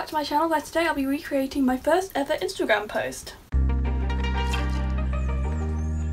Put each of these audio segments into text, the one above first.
back to my channel where today I'll be recreating my first ever Instagram post.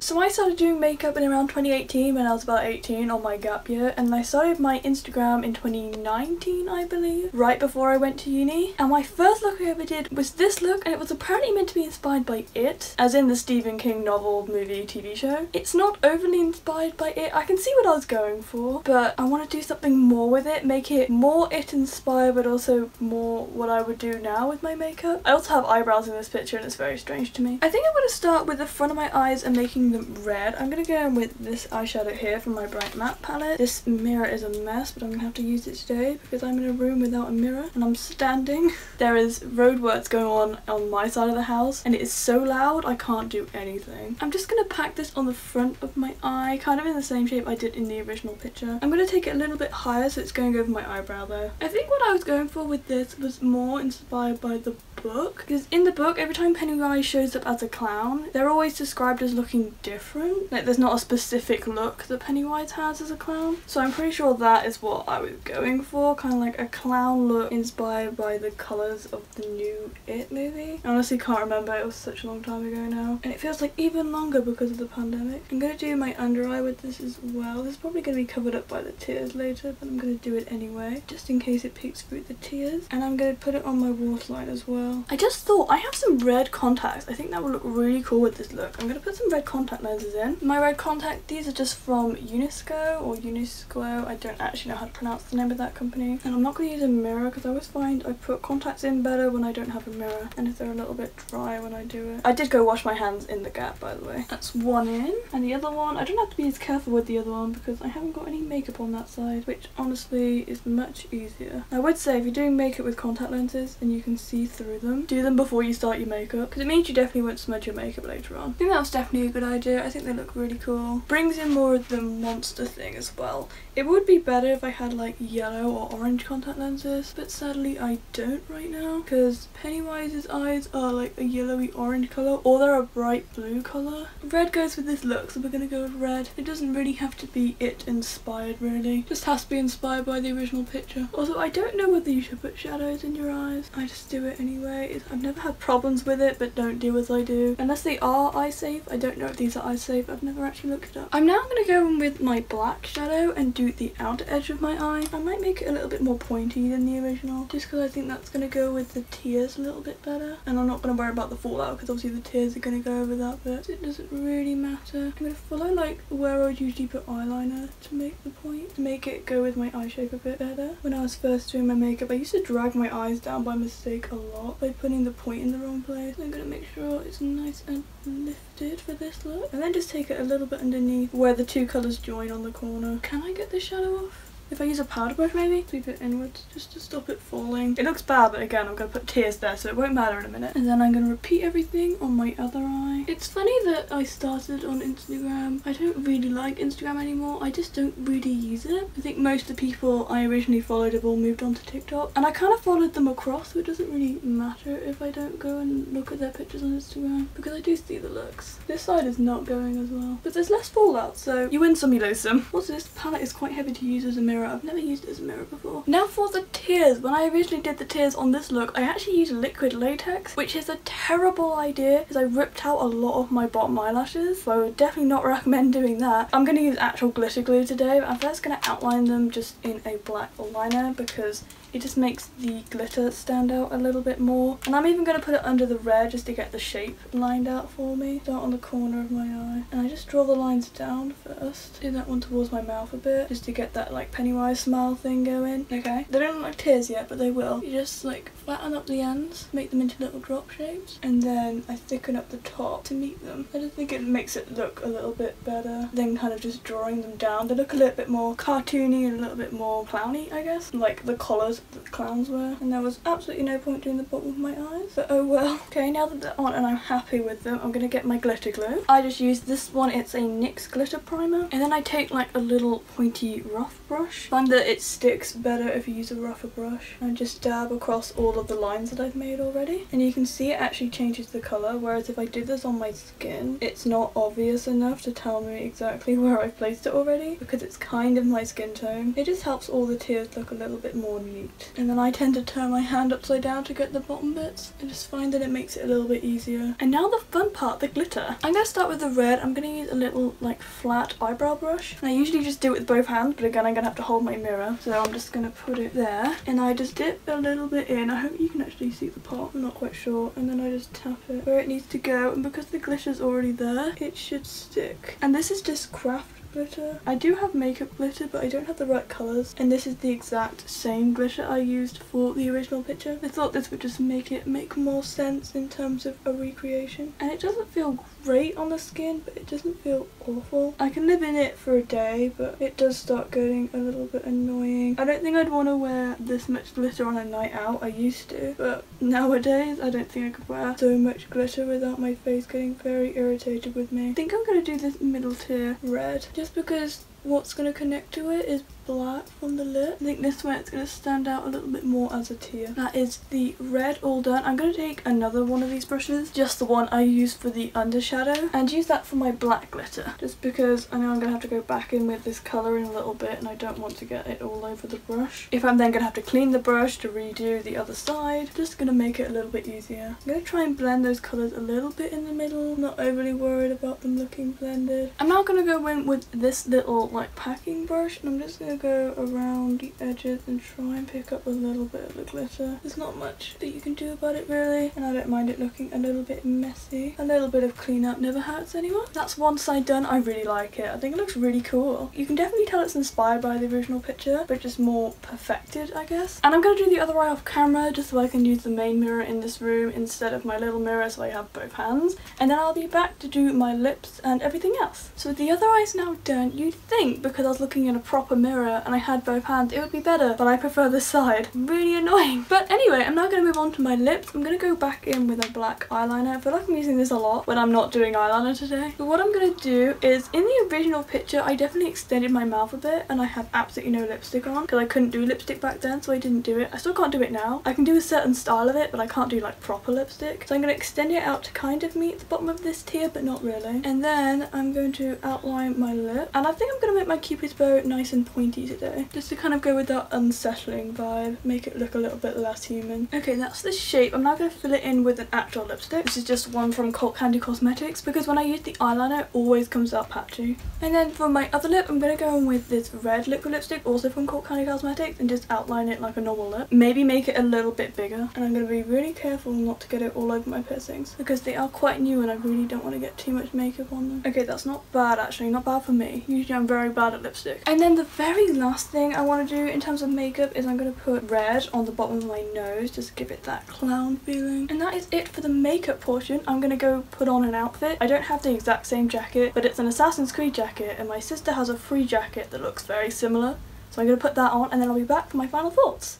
So I started doing makeup in around 2018 when I was about 18 on my gap year and I started my Instagram in 2019 I believe, right before I went to uni. And my first look I ever did was this look and it was apparently meant to be inspired by It, as in the Stephen King novel, movie, TV show. It's not overly inspired by It, I can see what I was going for, but I want to do something more with it, make it more It inspired but also more what I would do now with my makeup. I also have eyebrows in this picture and it's very strange to me. I think I'm going to start with the front of my eyes and making red. I'm going to go in with this eyeshadow here from my Bright Matte palette. This mirror is a mess, but I'm going to have to use it today because I'm in a room without a mirror and I'm standing. there is roadworks going on on my side of the house and it is so loud I can't do anything. I'm just going to pack this on the front of my eye, kind of in the same shape I did in the original picture. I'm going to take it a little bit higher so it's going over my eyebrow though. I think what I was going for with this was more inspired by the book because in the book every time Pennywise shows up as a clown they're always described as looking different. Like there's not a specific look that Pennywise has as a clown. So I'm pretty sure that is what I was going for kind of like a clown look inspired by the colours of the new It movie. I honestly can't remember it was such a long time ago now. And it feels like even longer because of the pandemic. I'm going to do my under eye with this as well. This is probably going to be covered up by the tears later but I'm going to do it anyway just in case it peeks through the tears. And I'm going to put it on my waterline as well I just thought I have some red contacts. I think that would look really cool with this look. I'm going to put some red contact lenses in. My red contact, these are just from Unisco or Unisco. I don't actually know how to pronounce the name of that company. And I'm not going to use a mirror because I always find I put contacts in better when I don't have a mirror. And if they're a little bit dry when I do it. I did go wash my hands in the gap by the way. That's one in. And the other one, I don't have to be as careful with the other one because I haven't got any makeup on that side. Which honestly is much easier. I would say if you're doing makeup with contact lenses and you can see through them, do them before you start your makeup because it means you definitely won't smudge your makeup later on. I think that was definitely a good idea. I think they look really cool. Brings in more of the monster thing as well. It would be better if I had like yellow or orange contact lenses but sadly I don't right now because Pennywise's eyes are like a yellowy orange colour or they're a bright blue colour. Red goes with this look so we're going to go with red. It doesn't really have to be it inspired really. Just has to be inspired by the original picture. Also I don't know whether you should put shadows in your eyes. I just do it anyway. I've never had problems with it, but don't do as I do. Unless they are eye safe. I don't know if these are eye safe. I've never actually looked it up. I'm now going to go in with my black shadow and do the outer edge of my eye. I might make it a little bit more pointy than the original, just because I think that's going to go with the tears a little bit better. And I'm not going to worry about the fallout, because obviously the tears are going to go over that bit. It doesn't really matter. I'm going to follow like where I would usually put eyeliner to make the point, to make it go with my eye shape a bit better. When I was first doing my makeup, I used to drag my eyes down by mistake a lot by putting the point in the wrong place. I'm going to make sure it's nice and lifted for this look. And then just take it a little bit underneath where the two colours join on the corner. Can I get the shadow off? If I use a powder brush maybe, sweep it inwards just to stop it falling. It looks bad but again I'm going to put tears there so it won't matter in a minute. And then I'm going to repeat everything on my other eye. It's funny that I started on Instagram. I don't really like Instagram anymore. I just don't really use it. I think most of the people I originally followed have all moved on to TikTok. And I kind of followed them across so it doesn't really matter if I don't go and look at their pictures on Instagram. Because I do see the looks. This side is not going as well. But there's less fallout so you win some you lose some. Also this palette is quite heavy to use as a mirror mirror. I've never used it as a mirror before. Now for the tears. When I originally did the tears on this look, I actually used liquid latex, which is a terrible idea because I ripped out a lot of my bottom eyelashes. So I would definitely not recommend doing that. I'm going to use actual glitter glue today, but I'm first going to outline them just in a black liner because it just makes the glitter stand out a little bit more. And I'm even going to put it under the red just to get the shape lined out for me. Start on the corner of my eye. And I just draw the lines down first. Do that one towards my mouth a bit just to get that like Pennywise smile thing going. Okay. They don't look like tears yet, but they will. You just like flatten up the ends, make them into little drop shapes. And then I thicken up the top to meet them. I just think it makes it look a little bit better than kind of just drawing them down. They look a little bit more cartoony and a little bit more clowny, I guess. Like the collars the clowns were and there was absolutely no point doing the bottom of my eyes but oh well. Okay now that they're on and I'm happy with them I'm gonna get my glitter glue. I just use this one it's a NYX glitter primer and then I take like a little pointy rough brush. Find that it sticks better if you use a rougher brush and just dab across all of the lines that I've made already and you can see it actually changes the colour whereas if I do this on my skin it's not obvious enough to tell me exactly where I've placed it already because it's kind of my skin tone. It just helps all the tears look a little bit more neat And then I tend to turn my hand upside down to get the bottom bits. I just find that it makes it a little bit easier. And now the fun part, the glitter. I'm going to start with the red. I'm going to use a little like flat eyebrow brush. And I usually just do it with both hands, but again I'm going to have to hold my mirror. So I'm just going to put it there. And I just dip a little bit in. I hope you can actually see the part. I'm not quite sure. And then I just tap it where it needs to go. And because the glitter's already there, it should stick. And this is just craft glitter. I do have makeup glitter but I don't have the right colours and this is the exact same glitter I used for the original picture. I thought this would just make it make more sense in terms of a recreation and it doesn't feel great on the skin but it doesn't feel awful. I can live in it for a day but it does start getting a little bit annoying. I don't think I'd want to wear this much glitter on a night out. I used to but nowadays I don't think I could wear so much glitter without my face getting very irritated with me. I think I'm going to do this middle tear red just because what's going to connect to it is black from the lip. I think this way it's going to stand out a little bit more as a tear. That is the red all done. I'm going to take another one of these brushes, just the one I used for the undershadow, and use that for my black glitter. Just because I know I'm going to have to go back in with this colour in a little bit and I don't want to get it all over the brush. If I'm then going to have to clean the brush to redo the other side, just going to make it a little bit easier. I'm going to try and blend those colours a little bit in the middle, not overly worried about them looking blended. I'm now going to go in with this little like packing brush and I'm just going to go around the edges and try and pick up a little bit of the glitter. There's not much that you can do about it really and I don't mind it looking a little bit messy. A little bit of cleanup never hurts anyone. That's one side done. I really like it. I think it looks really cool. You can definitely tell it's inspired by the original picture but just more perfected I guess. And I'm going to do the other eye off camera just so I can use the main mirror in this room instead of my little mirror so I have both hands. And then I'll be back to do my lips and everything else. So the other eye's now done. You'd think because I was looking in a proper mirror and I had both hands it would be better but I prefer this side. Really annoying. But anyway I'm now going to move on to my lips. I'm going to go back in with a black eyeliner. I feel like I'm using this a lot when I'm not doing eyeliner today. But what I'm going to do is in the original picture I definitely extended my mouth a bit and I had absolutely no lipstick on because I couldn't do lipstick back then so I didn't do it. I still can't do it now. I can do a certain style of it but I can't do like proper lipstick. So I'm going to extend it out to kind of meet the bottom of this tear but not really. And then I'm going to outline my lip and I think I'm going to make my cupid's bow nice and pointy today just to kind of go with that unsettling vibe make it look a little bit less human. Okay that's the shape. I'm now going to fill it in with an actual lipstick. This is just one from Cult Candy Cosmetics because when I use the eyeliner it always comes out patchy. And then for my other lip I'm going to go in with this red liquid lipstick also from Cult Candy Cosmetics and just outline it like a normal lip. Maybe make it a little bit bigger and I'm going to be really careful not to get it all over my piercings because they are quite new and I really don't want to get too much makeup on them. Okay that's not bad actually, not bad for me. Usually I'm very bad at lipstick. And then the very last thing I want to do in terms of makeup is I'm going to put red on the bottom of my nose just to give it that clown feeling. And that is it for the makeup portion. I'm going to go put on an outfit. I don't have the exact same jacket but it's an Assassin's Creed jacket and my sister has a free jacket that looks very similar. So I'm going to put that on and then I'll be back for my final thoughts.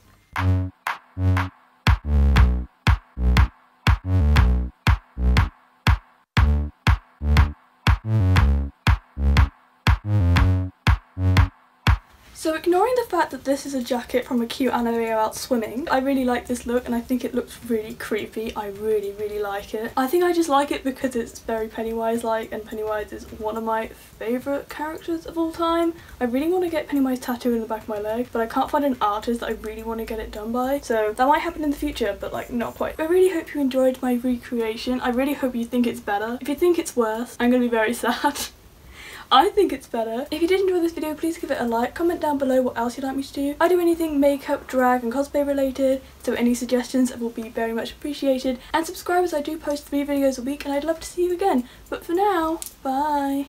Ignoring the fact that this is a jacket from a cute anime about swimming, I really like this look and I think it looks really creepy. I really, really like it. I think I just like it because it's very Pennywise-like and Pennywise is one of my favourite characters of all time. I really want to get Pennywise tattooed in the back of my leg, but I can't find an artist that I really want to get it done by. So that might happen in the future, but like not quite. I really hope you enjoyed my recreation. I really hope you think it's better. If you think it's worse, I'm going to be very sad. I think it's better. If you did enjoy this video, please give it a like. Comment down below what else you'd like me to do. I do anything makeup, drag and cosplay related, so any suggestions will be very much appreciated. And subscribe as I do post three videos a week and I'd love to see you again. But for now, bye!